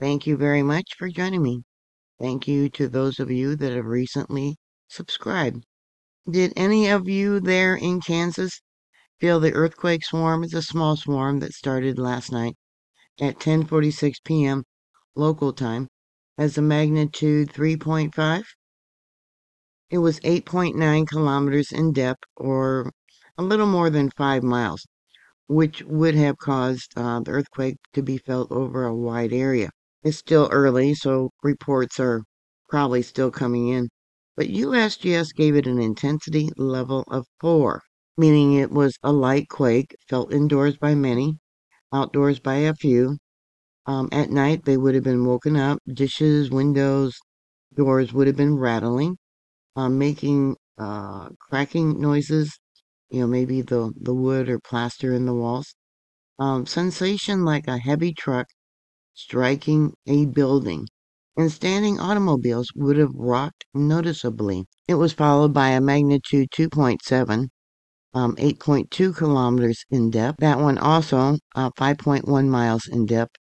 Thank you very much for joining me. Thank you to those of you that have recently subscribed. Did any of you there in Kansas feel the earthquake swarm? It's a small swarm that started last night at 10:46 p.m. local time as a magnitude 3.5. It was 8.9 kilometers in depth or a little more than 5 miles, which would have caused uh, the earthquake to be felt over a wide area. It's still early, so reports are probably still coming in. But USGS gave it an intensity level of 4, meaning it was a light quake, felt indoors by many, outdoors by a few. Um, at night, they would have been woken up, dishes, windows, doors would have been rattling, um, making uh, cracking noises, you know, maybe the, the wood or plaster in the walls. Um, sensation like a heavy truck striking a building, and standing automobiles would have rocked noticeably. It was followed by a magnitude 2.7, um, 8.2 kilometers in depth. That one also uh, 5.1 miles in depth.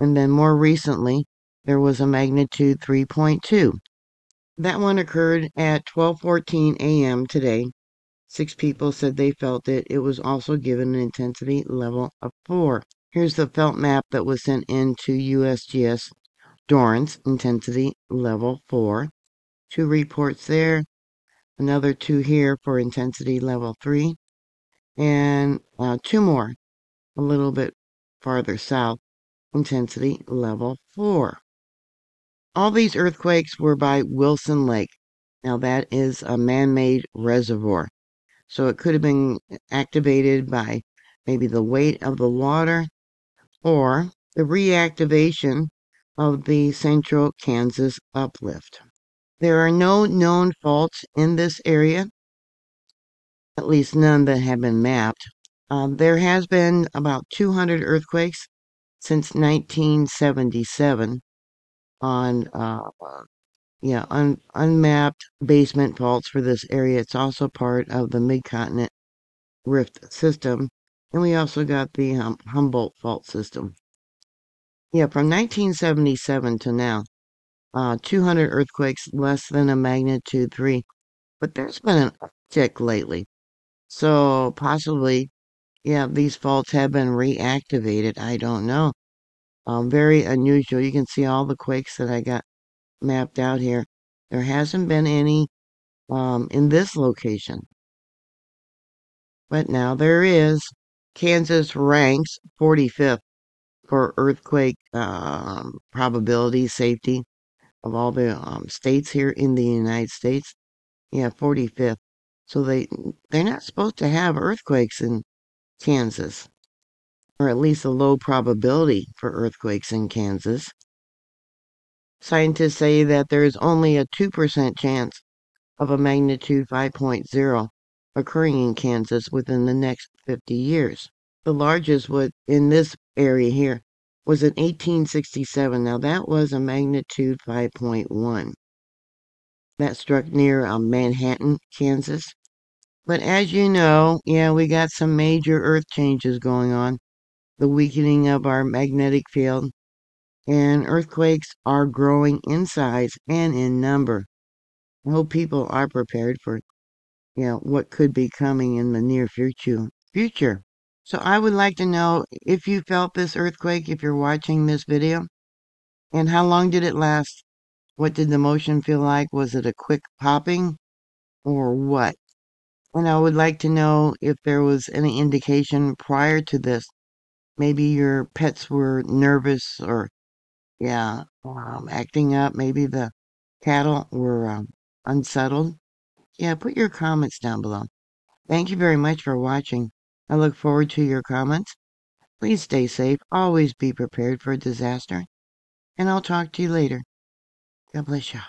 And then more recently, there was a magnitude 3.2. That one occurred at 12:14 a.m. today. Six people said they felt it. It was also given an intensity level of 4. Here's the felt map that was sent in to USGS Dorrance, intensity level 4. Two reports there, another two here for intensity level 3, and uh, two more a little bit farther south, intensity level 4. All these earthquakes were by Wilson Lake. Now that is a man-made reservoir. So it could have been activated by maybe the weight of the water or the reactivation of the Central Kansas uplift. There are no known faults in this area, at least none that have been mapped. Um, there has been about 200 earthquakes since 1977 on uh, yeah un, unmapped basement faults for this area. It's also part of the Mid-Continent Rift system and we also got the um, Humboldt fault system. Yeah, from 1977 to now, uh, 200 earthquakes less than a magnitude 3. But there's been an uptick lately. So possibly, yeah, these faults have been reactivated. I don't know. Um, very unusual. You can see all the quakes that I got mapped out here. There hasn't been any um, in this location. But now there is. Kansas ranks 45th for earthquake um, probability safety of all the um, states here in the United States. Yeah, 45th. So they they're not supposed to have earthquakes in Kansas, or at least a low probability for earthquakes in Kansas. Scientists say that there is only a 2% chance of a magnitude 5.0 occurring in Kansas within the next 50 years. The largest was in this area here was in 1867. Now that was a magnitude 5.1. That struck near um, Manhattan, Kansas. But as you know, yeah, we got some major earth changes going on. The weakening of our magnetic field. And earthquakes are growing in size and in number. I hope people are prepared for you know, what could be coming in the near future. Future. So I would like to know if you felt this earthquake, if you're watching this video, and how long did it last? What did the motion feel like? Was it a quick popping or what? And I would like to know if there was any indication prior to this. Maybe your pets were nervous or, yeah, um, acting up. Maybe the cattle were um, unsettled. Yeah, put your comments down below. Thank you very much for watching. I look forward to your comments. Please stay safe. Always be prepared for disaster. And I'll talk to you later. God bless you.